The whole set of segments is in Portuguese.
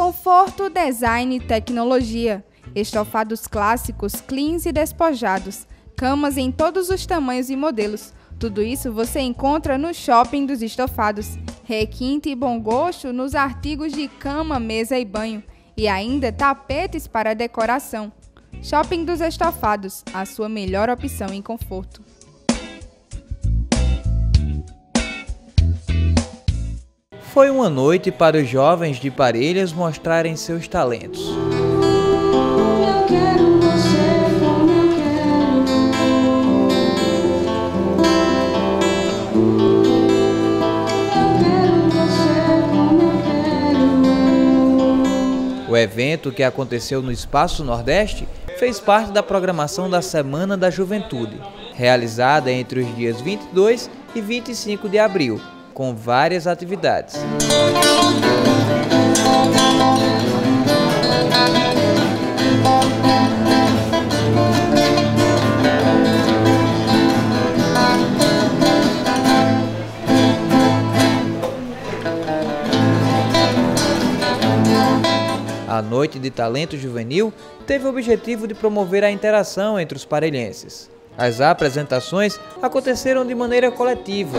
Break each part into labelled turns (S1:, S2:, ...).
S1: Conforto, design e tecnologia. Estofados clássicos, cleans e despojados. Camas em todos os tamanhos e modelos. Tudo isso você encontra no Shopping dos Estofados. Requinte e bom gosto nos artigos de cama, mesa e banho. E ainda tapetes para decoração. Shopping dos Estofados, a sua melhor opção em conforto.
S2: Foi uma noite para os jovens de Parelhas mostrarem seus talentos. O evento, que aconteceu no Espaço Nordeste, fez parte da programação da Semana da Juventude, realizada entre os dias 22 e 25 de abril, com várias atividades. A Noite de Talento Juvenil teve o objetivo de promover a interação entre os parelhenses. As apresentações aconteceram de maneira coletiva.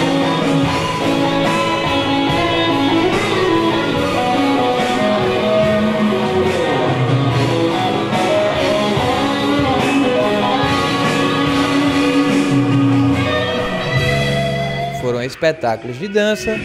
S2: espetáculos de dança.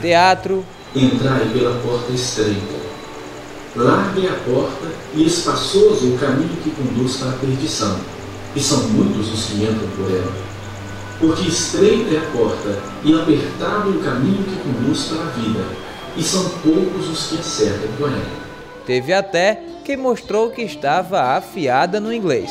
S2: Teatro.
S3: Entrai pela porta estreita. Larguem a porta e espaçoso o caminho que conduz para a perdição, e são muitos os que entram por ela. Porque estreita é a porta e apertado o caminho que conduz para a vida, e são poucos os que acertam com ela.
S2: Teve até quem mostrou que estava afiada no inglês.